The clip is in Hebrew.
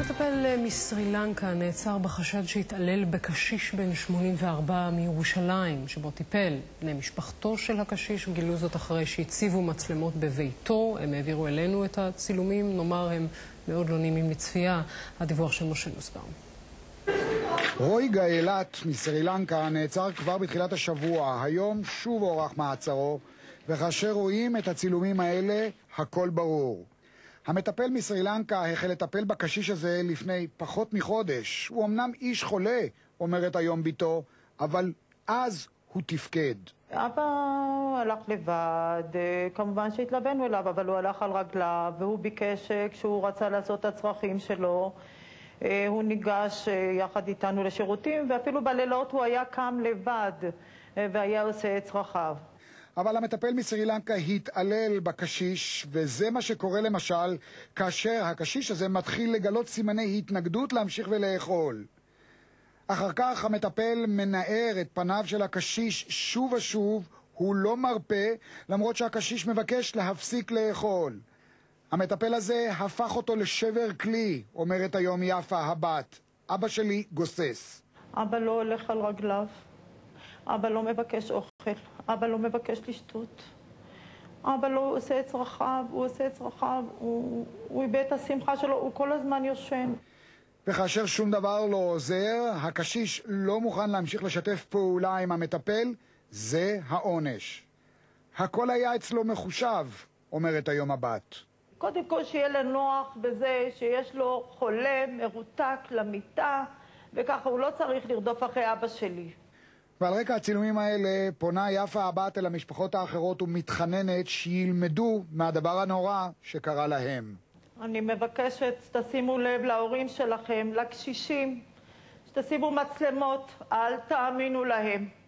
מטפל מסרי לנקה נעצר בחשד שהתעלל בקשיש בן 84 מירושלים, שבו טיפל. בני משפחתו של הקשיש גילו זאת אחרי שהציבו מצלמות בביתו. הם העבירו אלינו את הצילומים, נאמר הם מאוד לא נעימים לצפייה. הדיווח של משה נוסבאום. רוי גאילת מסרי לנקה נעצר כבר בתחילת השבוע. היום שוב הוארך מעצרו, וכאשר רואים את הצילומים האלה, הכל ברור. המטפל מסרי לנקה החל לטפל בקשיש הזה לפני פחות מחודש. הוא אמנם איש חולה, אומרת היום בתו, אבל אז הוא תפקד. אבא הלך לבד, אה, כמובן שהתלווינו אליו, אבל הוא הלך על רגליו, והוא ביקש, אה, כשהוא רצה לעשות את הצרכים שלו, אה, הוא ניגש יחד איתנו לשירותים, ואפילו בלילות הוא היה קם לבד והיה עושה את צרכיו. אבל המטפל מסרי לנקה התעלל בקשיש, וזה מה שקורה למשל כאשר הקשיש הזה מתחיל לגלות סימני התנגדות להמשיך ולאכול. אחר כך המטפל מנער את פניו של הקשיש שוב ושוב, הוא לא מרפה, למרות שהקשיש מבקש להפסיק לאכול. המטפל הזה הפך אותו לשבר כלי, אומרת היום יפה הבת. אבא שלי גוסס. אבא לא הולך על רגליו. אבא לא מבקש אוכל, אבא לא מבקש לשתות. אבא לא עושה את צרכיו, הוא עושה את צרכיו, הוא, הוא איבד את השמחה שלו, הוא כל הזמן יושן. וכאשר שום דבר לא עוזר, הקשיש לא מוכן להמשיך לשתף פעולה עם המטפל, זה העונש. הכל היה אצלו מחושב, אומרת היום הבת. קודם כל שיהיה לנוח בזה שיש לו חולה מרותק למיטה, וככה הוא לא צריך לרדוף אחרי אבא שלי. ועל רקע הצילומים האלה פונה יפה הבת אל המשפחות האחרות ומתחננת שילמדו מהדבר הנורא שקרה להם. אני מבקשת שתשימו לב להורים שלכם, לקשישים, שתשימו מצלמות, אל תאמינו להם.